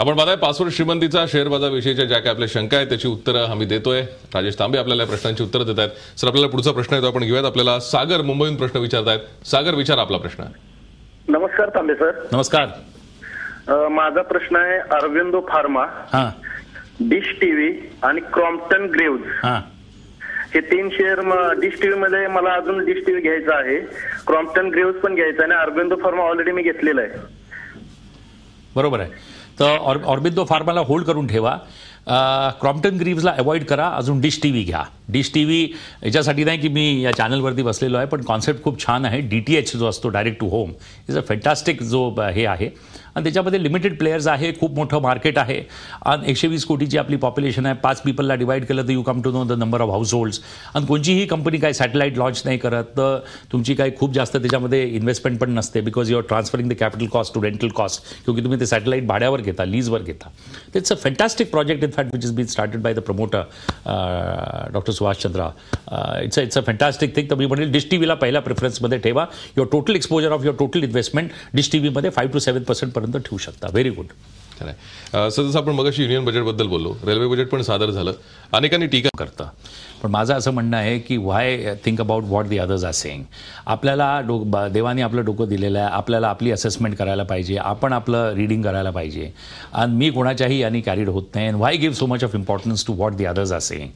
आपण पाहताय password श्रीमंतीचा share बाजाराविषयीच्या ज्या काही आपल्या शंका आहेत त्याची उत्तरं आम्ही देतोय. राजेश तांबे आपल्याला या प्रश्नांची उत्तरं देत आहेत. सर आपल्याला पुढचा प्रश्न येतो. आपण घेऊयात. आपल्याला सागर मुंबईहून प्रश्न विचारतायत. सागर विचारा आपला प्रश्न. नमस्कार तांबे सर. नमस्कार. माझा प्रश्न आहे अरविंदो फार्मा हा. डिश टीव्ही आणि क्रॉम्प्टन ग्रेव्ज. हा. हे तीन शेअर डिश टीव्ही मध्ये मला अजून डिश टीव्ही घ्यायचा आहे. क्रॉम्प्टन ग्रेव्ज पण घ्यायचा आहे आणि अरविंदो फार्मा ऑलरेडी मी घेतलेला आहे. बरोबर आहे. तर ऑर ऑर्बिंदो फार्माला होल्ड करून ठेवा. क्रॉम्प्टन ग्रीव्सला अवॉइड करा अजून डिश टी व्ही घ्या. डिश टी व्ही याच्यासाठी नाही की मी या चॅनलवरती बसलेलो आहे पण कॉन्सेप्ट खूप छान आहे. डी टी एच जो असतो direct to home is a fantastic जो हे आहे. आणि त्याच्यामध्ये लिमिटेड प्लेयर्स आहे खूप मोठं मार्केट आहे. आणि एकशे वीस कोटीची आपली पॉप्युलेशन आहे. पाच पीपलला डिवाईड केलं तर you come to know the number of households आणि कोणतीही कंपनी काही सॅटेलाईट लॉन्च नाही करत तर तुमची काही खूप जास्त त्याच्यामध्ये इन्व्हेस्टमेंट पण नसते because your transferring the capital cost to rental cost क्योंकि तुम्ही ते सॅटेलाईट भाड्यावर घेता लीजवर घेता. It's a fantastic project in fact which is been started by the promoter doctor Subhash Chandra it's a it's a fantastic thing तर मी म्हणेल डिश टी व्हीला पहिल्या प्रेफरन्समध्ये ठेवा. Your total exposure of your total investment Dish T व्हीमध्ये five to seven पर्सेंटपर्यंत ठेवू शकता. व्हेरी गुड खरं आहे. जसं आपण मगाशी युनियन बजेटबद्दल बोललो रेल्वे बजेट पण सादर झालं. अनेकांनी टीका करतं. पण माझं असं म्हणणं आहे की why think about what the others are saying आपल्याला डो देवाने आपलं डोकं दिलेलं आहे. आपल्याला आपली असेसमेंट करायला पाहिजे. आपण आपलं रीडिंग करायला पाहिजे. आणि मी कोणाच्याही यांनी कॅरीड होत नाही. And why give so much of importance to what the others are saying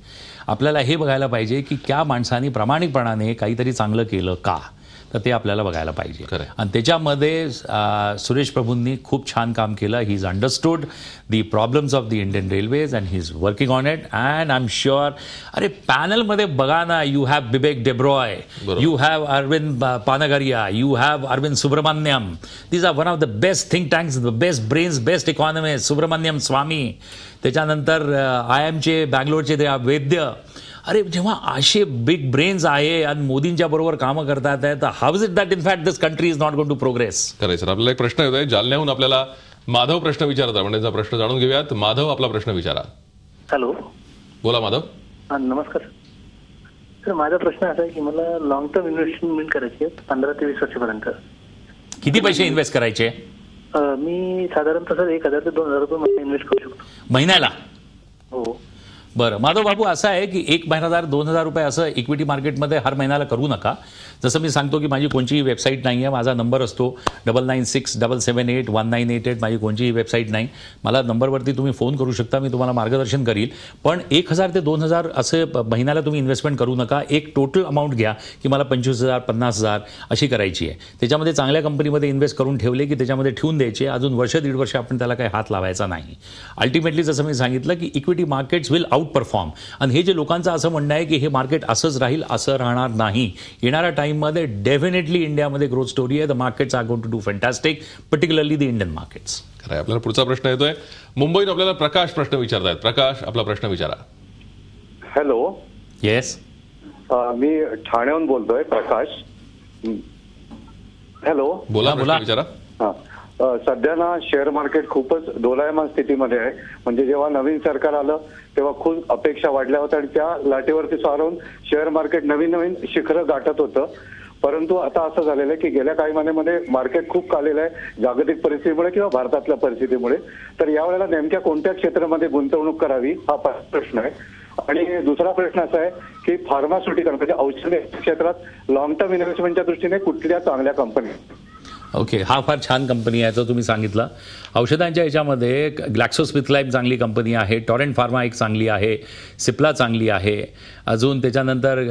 आपल्याला हे बघायला पाहिजे की त्या माणसाने प्रामाणिकपणाने काहीतरी चांगलं केलं का? तर ते आपल्याला बघायला पाहिजे. आणि त्याच्यामध्ये सुरेश प्रभूंनी खूप छान काम केलं. He is understood the problems of the Indian railways and he is working on it and I am sure अरे पॅनलमध्ये बघा ना you have Bibek Debroy. You have Arvind Panagariya you have Arvind Subramanian these are one of the best think tanks the best brains best economist Subramanian Swamy त्याच्यानंतर I एमचे बँगलोरचे ते वैद्य अरे जेव्हा असे big brains आहे आणि मोदींच्या बरोबर कामं करतात आहे तर how is it that in fact this country is not gone to progress खरंय सर आपल्याला एक प्रश्न येतोय. जालन्याहून आपल्याला माधव प्रश्न विचारत आपण त्यांचा प्रश्न जाणून घेऊयात. माधव आपला प्रश्न विचारा. हॅलो. बोला माधव. हा, नमस्कार सर. माझा प्रश्न असा आहे की मला लॉंग टर्म इन्व्हेस्टमेंट करायची आहे पंधरा ते वीस वर्षापर्यंत. किती पैसे इन्व्हेस्ट करायचे? मी साधारणतः सर एक हजार ते दोन हजार रुपये महिना इन्व्हेस्ट करू शकतो. महिन्याला? हो. बरं. माधव बाबू असं आहे की एक हजार दोन हजार रुपये असं इक्विटी मार्केटमध्ये हर महिन्याला करू नका. जसं मी सांगतो की माझी कोणतीही वेबसाईट नाही आहे माझा नंबर असतो double nine six double seven eight one nine eight eight माझी कोणतीही वेबसाईट नाही. मला नंबरवरती तुम्ही फोन करू शकता मी तुम्हाला मार्गदर्शन करील. पण एक हजार ते दोन हजार असे महिन्याला तुम्ही इन्व्हेस्टमेंट करू नका. एक टोटल अमाऊंट घ्या की मला पंचवीस हजार पन्नास हजार अशी करायची आहे. त्याच्यामध्ये चांगल्या कंपनीमध्ये इन्व्हेस्ट करून ठेवले की त्याच्यामध्ये ठेवून द्यायचे. अजून वर्ष दीड वर्ष आपण त्याला काही हात लावायचा नाही. अल्टिमेटली जसं मी सांगितलं की equity markets will outperform आणि हे जे लोकांचं असं म्हणणं आहे की हे मार्केट असंच राहील असं राहणार नाही. येणाऱ्या टाईममध्ये डेफिनेटली इंडियामध्ये ग्रोथ स्टोरी आहे. The markets are gone to do fantastic particularly the Indian markets आपल्याला पुढचा प्रश्न येतोय. मुंबईत आपल्याला प्रकाश प्रश्न विचारतायत. प्रकाश आपला प्रश्न विचारा. हॅलो येस मी ठाण्याहून बोलतोय प्रकाश. हं. हॅलो बोला बोला. विचारा. हा. सध्या ना शेअर मार्केट खूपच डोलायमान स्थितीमध्ये आहे. म्हणजे जेव्हा नवीन सरकार आलं तेव्हा खूप अपेक्षा वाढल्या होत्या आणि त्या लाटेवरती सारून शेअर मार्केट नवीन नवीन शिखरं गाठत होतं. परंतु आता असं झालेलं आहे की गेल्या काही महिन्यामध्ये मार्केट खूप कालेलं आहे जागतिक परिस्थितीमुळे किंवा भारतातल्या परिस्थितीमुळे. तर यावेळेला नेमक्या कोणत्या क्षेत्रामध्ये गुंतवणूक करावी हा प्रश्न आहे. आणि दुसरा प्रश्न असा आहे की फार्मास्युटिकल म्हणजे औषध क्षेत्रात लॉंग टर्म इन्व्हेस्टमेंटच्या दृष्टीने कुठल्या चांगल्या कंपन्या ओके हा फार छान कंपनी आहे जो तुम्ही सांगितलं. औषधांच्या याच्यामध्ये ग्लॅक्सोस्मिथलाईम चांगली कंपनी आहे टॉरेंट फार्मा एक चांगली आहे सिप्ला चांगली आहे. अजून त्याच्यानंतर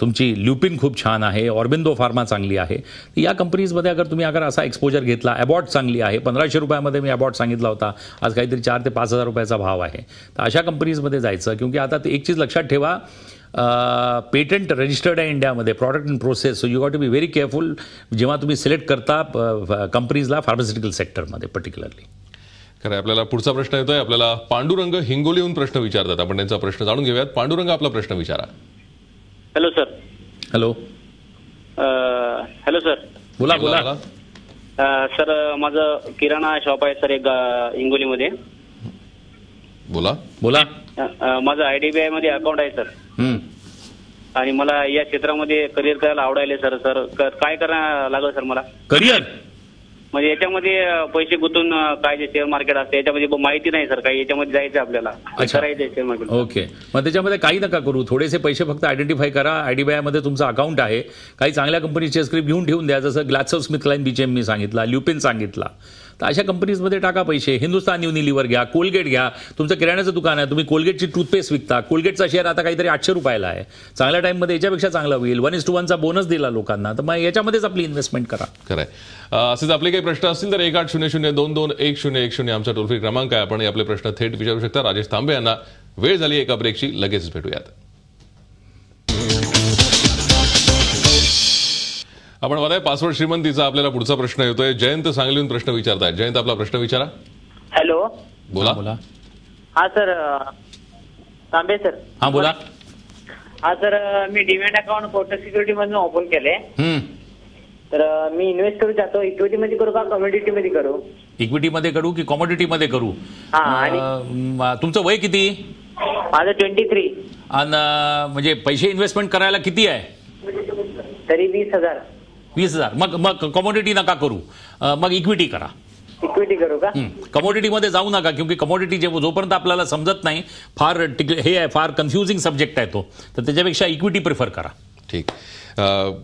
तुमची ल्युपिन खूप छान आहे ऑर्बिंदो फार्मा चांगली आहे. तर या कंपनीजमध्ये अगर तुम्ही अगर असा एक्सपोजर घेतला अबॉट चांगली आहे पंधराशे रुपयामध्ये मी अबॉट सांगितला होता. आज काहीतरी चार ते पाच हजार रुपयाचा भाव आहे. तर अशा कंपनीजमध्ये जायचं क्योंकि आता ते एक चीज लक्षात ठेवा पेटंट रजिस्टर्ड आहे इंडियामध्ये product in process so you got to be very careful जेव्हा तुम्ही सिलेक्ट करता कंपनीजला फार्मास्युटिकल सेक्टरमध्ये पर्टिक्युलरली खरंय आपल्याला पुढचा प्रश्न येतोय. आपल्याला पांडुरंग हिंगोलीहून प्रश्न विचारतात. आपण त्यांचा प्रश्न जाणून घेऊयात. पांडुरंग आपला प्रश्न विचारा. Hello sir hello hello sir बोला बोला सर माझं किराणा शॉप आहे सर एक हिंगोलीमध्ये. बोला. बोला. माझं आयडीबीआयमध्ये अकाउंट आहे सर. आणि मला या क्षेत्रामध्ये करिअर करायला आवडायला सर सर क- काय करायला लागेल सर मला? करिअर म्हणजे याच्यामध्ये अं, पैसे गुंतून अं, काय जे शेअर मार्केट असते याच्यामध्ये ब- माहिती नाही सर काही याच्यामध्ये जायचं आपल्याला. अच्छा. करायचं शेअर मार्केट ओके मग त्याच्यामध्ये काही नका करू. थोडेसे पैसे फक्त आयडेंटिफाय करा. आयडीबीआयमध्ये तुमचं अकाउंट आहे. काही चांगल्या कंपनीचे स्क्रिप्ट घेऊन ठेवून द्या. जसं ग्लॅक्सो स्मिथ बीचेम मी सांगितला ल्युपिन सांगितला. तर अशा कंपनीजमध्ये टाका पैसे. हिंदुस्तान युनिलिव्हर घ्या कोलगेट घ्या. तुमचं किराण्याचं दुकान आहे तुम्ही कोलगेटची टूथपेस्ट विकता. कोलगेटचा शेअर आता काहीतरी आठशे रुपयाला आहे. चांगल्या टाईममध्ये याच्यापेक्षा चांगला होईल. वन इस टू वनचा बोनस दिला लोकांना. तर मग याच्यामध्येच आपली इन्व्हेस्टमेंट करा. खरं असेच आपले काही प्रश्न असतील तर एक आठ शून्य शून्य दोन दोन एक शून्य एक शून्य आमचा टोल फ्री क्रमांक आहे. आपण आपले प्रश्न थेट विचारू शकता. राजेश तांबे यांना वेळ झाली एका ब्रेकची लगेच भेटूयात. आपण बघाय पासवर्ड श्रीमंतीचा आपल्याला पुढचा प्रश्न येतोय. जयंत सांगलीहून प्रश्न विचारताय जयंत आपला प्रश्न विचारा. हॅलो. बोला. बोला. हा सर तांबे सर. हा बोला. हा सर मी डिमॅट अकाउंट कोटक सिक्युरिटी मधून ओपन केले हम्म. तर मी इन्व्हेस्ट करू इक्विटी मध्ये करू का कम्युनिटी मध्ये करू? इक्विटीमध्ये करू की कॉमोडिटीमध्ये करू? हा, आणि- अं, तुमचं वय किती? माझं ट्वेंटी थ्री. आणि म्हणजे पैसे इन्व्हेस्टमेंट करायला किती आहे? तरी वीस हजार. वीस हजार. मग मग कमोडिटी नका करू. अं, मग इक्विटी करा. इक्विटी करू का? कमोडिटीमध्ये जाऊ नका क्योंकि कमोडिटी जे जोपर्यंत आपल्याला समजत नाही फार टिक- हे आहे फार कन्फ्युजिंग सब्जेक्ट आहे तो. तर त्याच्यापेक्षा इक्विटी प्रिफर करा. ठीक. अं,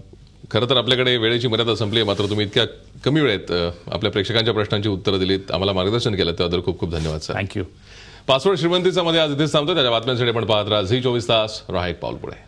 खरं तर आपल्याकडे वेळेची मर्यादा संपली आहे मात्र तुम्ही इतक्या कमी वेळेत अं, आपल्या प्रेक्षकांच्या प्रश्नांची उत्तरं दिलीत. आम्हाला मार्गदर्शन केलं त्याबद्दल खूप खूप धन्यवाद सर. थँक्यू पासवर्ड श्रीमंतीचा मध्ये आज इथेच थांबतो त्याच्या बातम्यांसाठी आपण पाहत राहा. झी चोवीस तास राहा एक पाऊल पुढे.